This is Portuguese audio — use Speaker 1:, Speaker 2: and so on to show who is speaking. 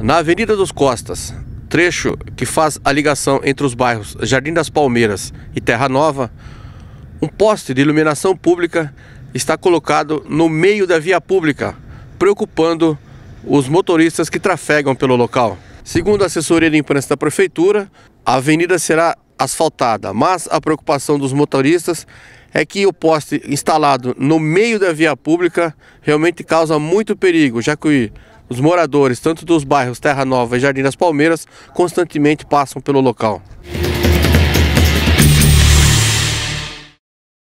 Speaker 1: Na Avenida dos Costas, trecho que faz a ligação entre os bairros Jardim das Palmeiras e Terra Nova, um poste de iluminação pública está colocado no meio da via pública, preocupando os motoristas que trafegam pelo local. Segundo a assessoria de imprensa da prefeitura, a avenida será asfaltada, mas a preocupação dos motoristas é que o poste instalado no meio da via pública realmente causa muito perigo, já que os moradores, tanto dos bairros Terra Nova e Jardim das Palmeiras, constantemente passam pelo local.